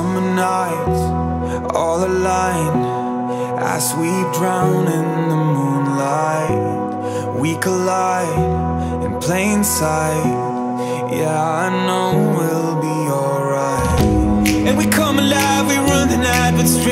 nights all aligned as we drown in the moonlight. We collide in plain sight. Yeah, I know we'll be alright. And we come alive, we run the night with strangers.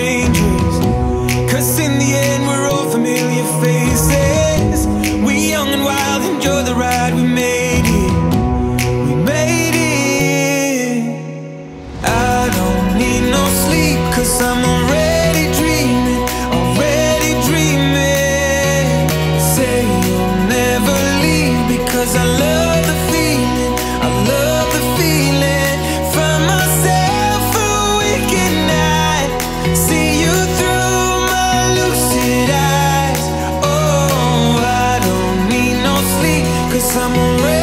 Sleep,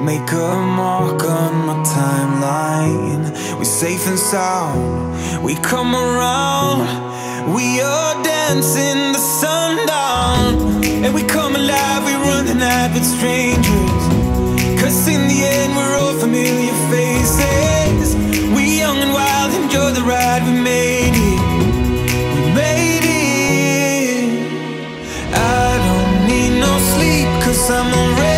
Make a mark on my timeline. We're safe and sound. We come around. We are dancing the sundown. And we come alive, we run the night with strangers. Cause in the end, we're all familiar faces. We young and wild, enjoy the ride, we made it. We made it. I don't need no sleep, cause I'm already